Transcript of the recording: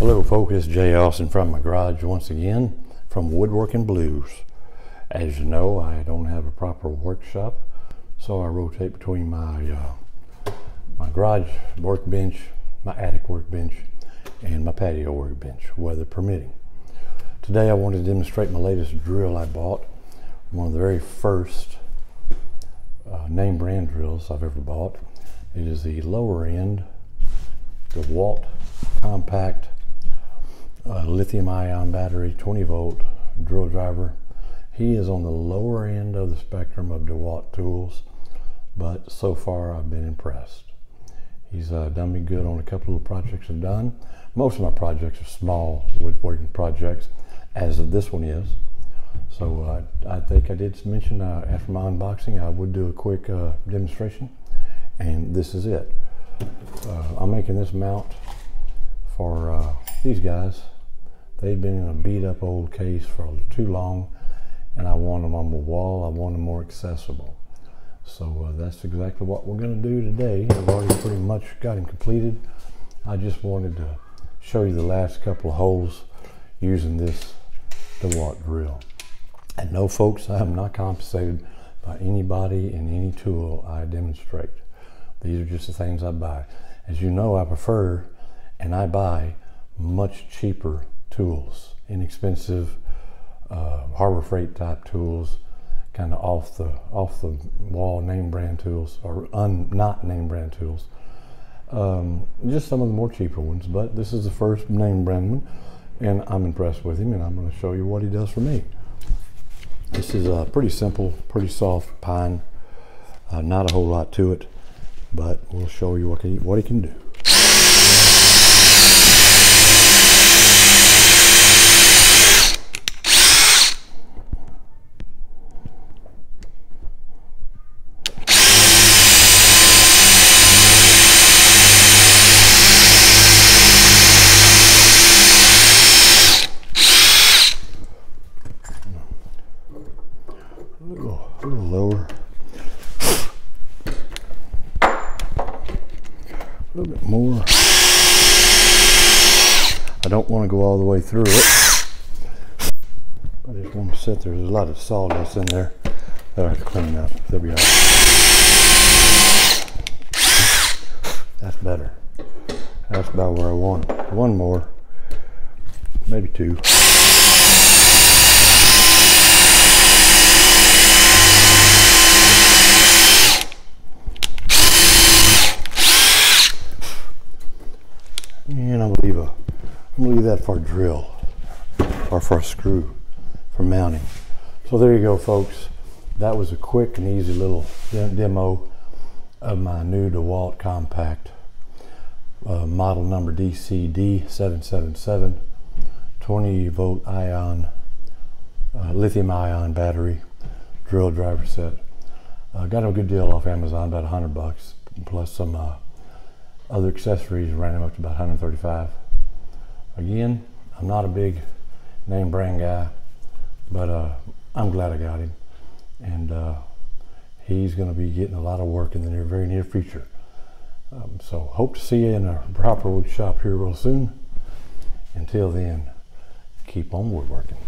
Hello folks, it's Jay Austin from my garage once again from Woodworking Blues. As you know, I don't have a proper workshop, so I rotate between my uh, my garage workbench, my attic workbench, and my patio workbench, weather permitting. Today I want to demonstrate my latest drill I bought, one of the very first uh, name brand drills I've ever bought. It is the lower end, DeWalt Compact uh, lithium ion battery, 20 volt drill driver. He is on the lower end of the spectrum of DeWalt tools, but so far I've been impressed. He's uh, done me good on a couple of projects I've done. Most of my projects are small woodworking projects, as this one is. So uh, I think I did mention uh, after my unboxing I would do a quick uh, demonstration, and this is it. Uh, I'm making this mount for uh, these guys They've been in a beat up old case for too long, and I want them on the wall. I want them more accessible. So uh, that's exactly what we're going to do today. I've already pretty much got him completed. I just wanted to show you the last couple of holes using this DeWalt drill. And no folks, I am not compensated by anybody in any tool I demonstrate. These are just the things I buy. As you know, I prefer and I buy much cheaper tools, inexpensive uh, Harbor Freight type tools, kind of off the off the wall name brand tools or un, not name brand tools. Um, just some of the more cheaper ones, but this is the first name brand one, and I'm impressed with him, and I'm going to show you what he does for me. This is a pretty simple, pretty soft pine. Uh, not a whole lot to it, but we'll show you what he, what he can do. a little lower. A little bit more. I don't want to go all the way through it. I just want to sit there. There's a lot of sawdust in there that I clean up. Be all right. That's better. That's about where I want. One more, maybe two. I'm gonna leave a, I'm gonna leave that for a drill or for a screw for mounting. So there you go, folks. That was a quick and easy little demo of my new DeWalt Compact uh, model number DCD777 20 volt ion uh, lithium ion battery drill driver set. Uh, got a good deal off Amazon, about 100 bucks, plus some uh, other accessories ran him up to about 135. Again, I'm not a big name brand guy, but uh, I'm glad I got him. And uh, he's going to be getting a lot of work in the near, very near future. Um, so hope to see you in a proper wood shop here real soon. Until then, keep on woodworking.